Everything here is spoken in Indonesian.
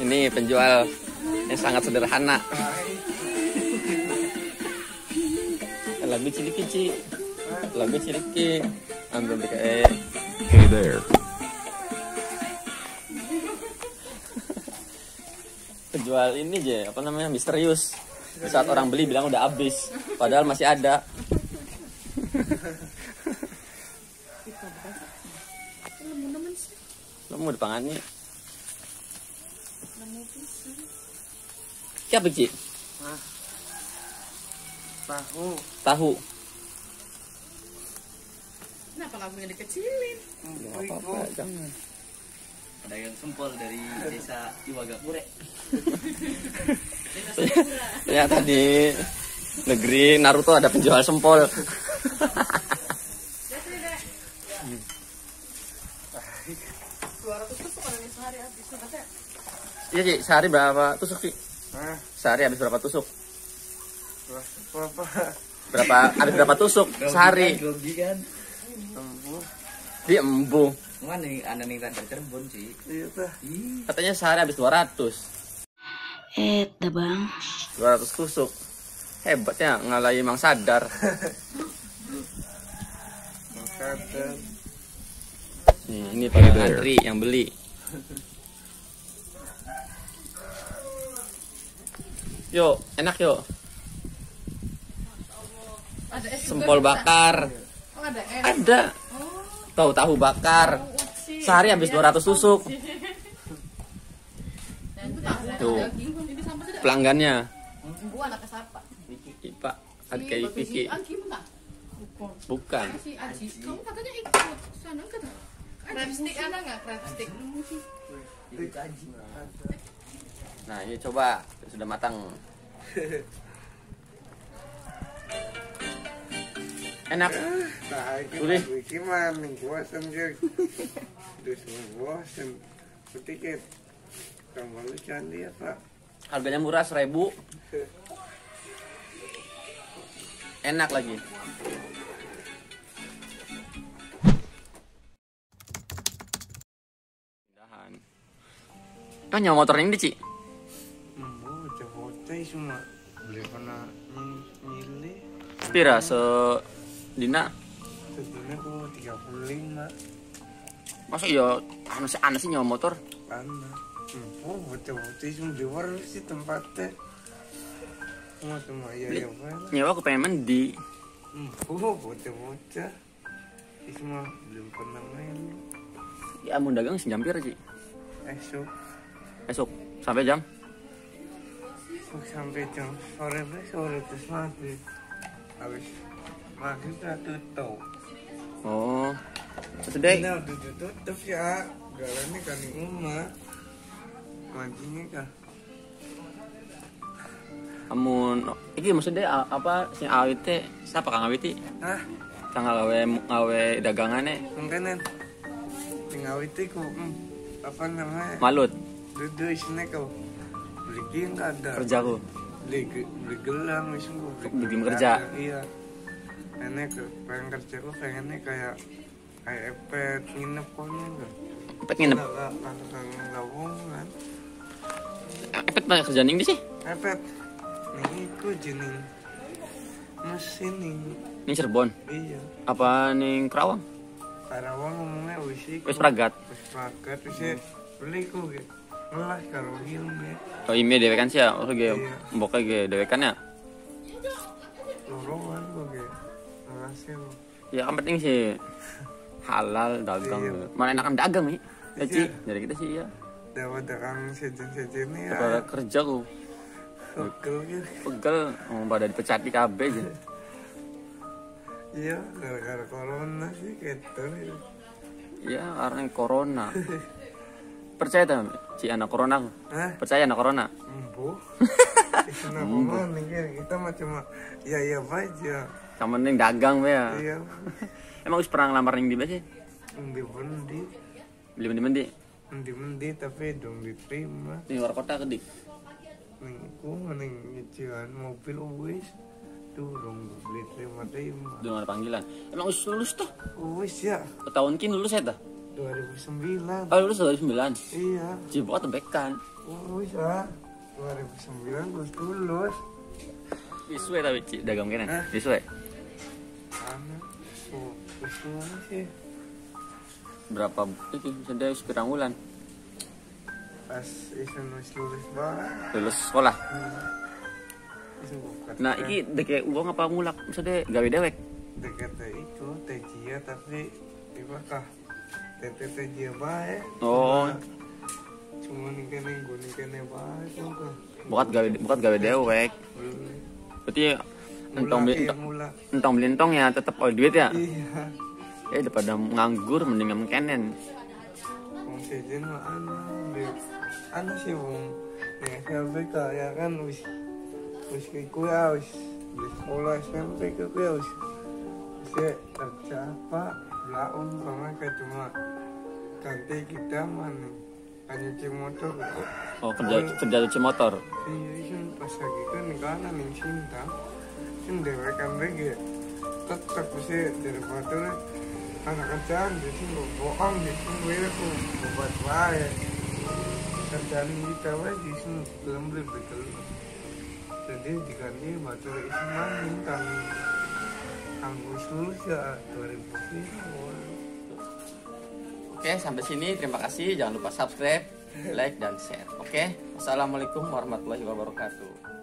Ini penjual yang sangat sederhana. Lagu ciliki ci. Lagu ciliki. Ambil kayak Hey there. penjual ini aja apa namanya misterius. Saat orang beli bilang udah habis, padahal masih ada. Lemu di Siapa Ci? Tahu. Tahu. Kenapa lagunya dikecilin? Ya, apa-apa, jangan. Pedagang sempol dari desa Iwagapure. Ternyata di negeri Naruto ada penjual sempol. Dua ratus tusuk orangnya sehari habis. Katanya Iya Ci, sehari berapa tusuk Ci? Hah? Sehari habis berapa tusuk? Apa? Berapa habis berapa tusuk sehari? Grogi kan. Tempuh. Di embu. Mana nih anda nih dari Cirebon sih? Iya tah. Ih, Katanya sehari habis 200. Eh, dah bang. 200 tusuk. Hebatnya ngalahin Mang Sadar. Makatan. Nih, ini there. antri yang beli. Yuk, enak yuk. ada Sempol bakar. Oh ada. Ada. Tahu tahu bakar. Uci. Sehari habis 200 tusuk. Dan itu tahu. Tuh. Pelanggannya. Gua anak siapa? Ipa, adik kayak Kiki. Angki bukan? Aji. Kamu katanya ikut sana kata. Crab stick ada nggak Nah, ini coba sudah matang. Enak. Nah, Boleh. iki mah ning bosen. Terus bosen. Sedikit. Lu candi ya, Pak. Harganya murah 1000. Enak lagi. Kan nyawa motor ini Ci. Cuma beli pernah milih. Pira se dina Sebenarnya kok 35 masa ya anu sih aneh sih nyawa motor Lama. Oh, bocah-bocah cuma di luar sih tempatnya. Cuma cuma ya ya Pak. nyewa aku pengen mandi Oh, bocah-bocah. Ini semua belum pernah main. ya mau dagang sejam pira Ci Esok, esok sampai jam sampai jam sore sore terus maghrib. Habis maghrib udah tutup. oh Today Nah, udah tutup ya. Jalannya kan rumah. Mancingnya kah? amun iki maksudnya apa sing awit teh siapa kang awit? Hah? kang gawe gawe dagangannya Mungkinan. Tinggal itu ku hmm, apa namanya? malut Duduk isinya kau. Beli gin ada. kerjaku Beli, beli gelang wis Beli gin kerja. Iya. Enak ke pengen kerja ku pengennya kayak kayak epet nginep kono enggak. epet nginep Enggak enggak gabung kan. epet banyak kerjaan ini sih Epet. Nih iku jening mesin nih. ini Cirebon Iya. apa nih Kerawang Karawang ngomongnya wis wis pragat Wis pragat wis ya, beli ku ge. Ngelah karo hilm ya. oh ime dewe kan sih ya oh ge Iya. mboknya ge dewe kan ya Loroan ku ge. Ngasih lu. ya kan penting sih halal dagang Iya. mana enakan dagang nih ya Ci Iya. dari kita sih ya Dapat dagang sejen-sejen ya. Kepada kerja ku Pegel gitu. pegel mau pada dipecat di KB aja Iya, gara-gara corona sih gitu. ya karena corona percaya tak si anak corona. Hah? percaya anak corona? Embo. Kenapa mana kan kita mah cuma ya ya aja. yang penting dagang ya. Iya. emang us pernah ngelamar ning di sih? Endi bendi, beli mendi mendi endi mendi tapi dong diterima. di luar kota kedik Ning ku ning nyicilan mobil wis. Durung beli terima terima. belum ada panggilan. Emang us lulus tuh Wis ya, tahun kin lulus ya dah 2009 Oh lulus 2009 iya. Cibot tebekan lulus ah 2009 terus lulus. Iswe tapi Ci, dagang kene Hah? Iswe terus mana sih? Berapa itu sudah sepirang bulan? Pas isen wis lulus banget. Lulus sekolah? Buka Nah iki deke uang apa ngulak Maksudnya gawe dewek? Dekat itu tejia tapi iba tete tejia baik. Oh. cuma nih kene gue nih kene baik kok kah Bukat gawe bukat gawe dewek. Berarti entong mula beli entong beli entong ya tetap oh duit ya? Iya. Eh daripada nganggur mendingan kenen. Wong sejen mah Dek. ana sih wong. SMP ka ya kan wis wis kue ya wis di sekolah SMP ke kue wis wis ya kerja apa laun sama kayak cuma ganti kita mana hanya cuci motor. Oh kerja kerja cuci motor? iya itu pas lagi kan negara nih cinta kan dewe kan lagi tetap sih daripada anak kerjaan di sini bohong di sini gue aku buat baik kerjaan kita wae di sini belum betul jadi diganti batu isi main anggus lulus 2010 Oke sampai sini. Terima kasih. Jangan lupa subscribe like dan share. Oke Wassalamualaikum warahmatullahi wabarakatuh